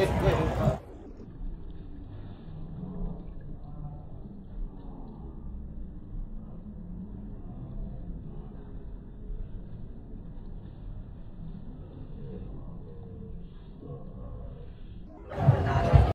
Yeah.